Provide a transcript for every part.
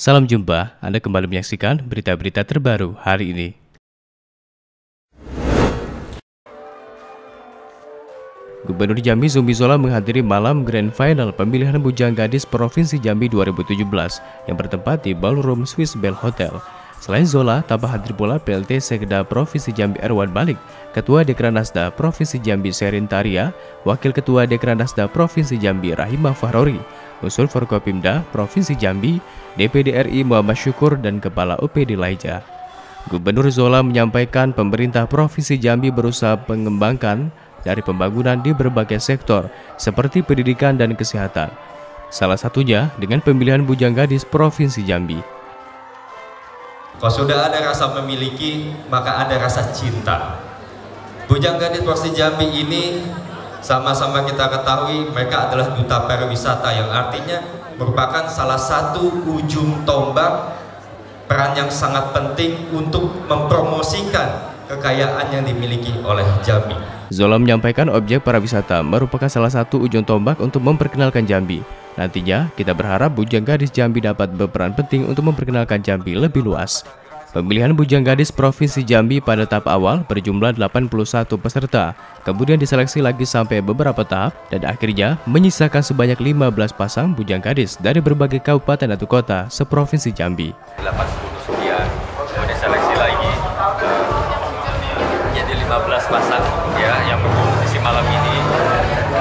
Salam jumpa, Anda kembali menyaksikan berita-berita terbaru hari ini. Gubernur Jambi Zumi Zola menghadiri malam Grand Final pemilihan Bujang Gadis Provinsi Jambi 2017 yang bertempat di Ballroom Swiss Bell Hotel. Selain Zola, tambah hadir pula PLT Sekda Provinsi Jambi Erwan Balik, Ketua Dekranasda Provinsi Jambi Serin Taria, Wakil Ketua Dekranasda Provinsi Jambi Rahimah Fahrori, Usul Forkopimda Provinsi Jambi, DPD RI Muhammad Syukur, dan Kepala UPD Laija. Gubernur Zola menyampaikan pemerintah Provinsi Jambi berusaha mengembangkan dari pembangunan di berbagai sektor seperti pendidikan dan kesehatan. Salah satunya dengan pemilihan Bujang Gadis Provinsi Jambi. Kalau sudah ada rasa memiliki, maka ada rasa cinta. Bujang Gadis Provinsi Jambi ini sama-sama kita ketahui mereka adalah duta pariwisata yang artinya merupakan salah satu ujung tombak peran yang sangat penting untuk mempromosikan kekayaan yang dimiliki oleh Jambi. Zola menyampaikan objek pariwisata merupakan salah satu ujung tombak untuk memperkenalkan Jambi. Nantinya, kita berharap Bujang Gadis Jambi dapat berperan penting untuk memperkenalkan Jambi lebih luas. Pemilihan Bujang Gadis Provinsi Jambi pada tahap awal berjumlah 81 peserta, kemudian diseleksi lagi sampai beberapa tahap, dan akhirnya menyisakan sebanyak 15 pasang Bujang Gadis dari berbagai kabupaten atau kota seprovinsi Jambi. 80 sekian, kemudian diseleksi lagi jadi 15 pasang ya yang berkompetisi malam ini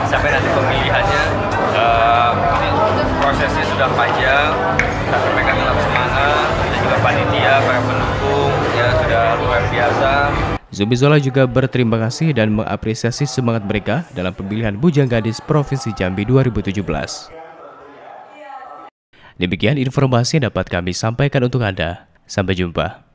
sampai nanti panjang tapi mereka tetap semangat dan juga panitia para pendukung ya sudah luar biasa Zumi Zola juga berterima kasih dan mengapresiasi semangat mereka dalam pemilihan Bujang Gadis Provinsi Jambi 2017. Demikian informasi yang dapat kami sampaikan untuk Anda. Sampai jumpa.